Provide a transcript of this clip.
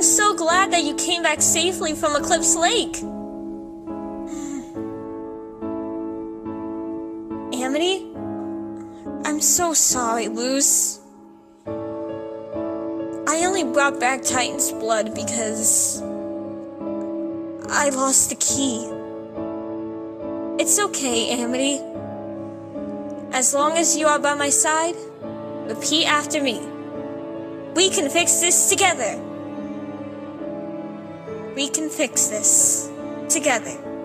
I'm so glad that you came back safely from Eclipse Lake. Amity? I'm so sorry, Luz. I only brought back Titan's blood because I lost the key. It's okay, Amity. As long as you are by my side, repeat after me. We can fix this together. We can fix this together.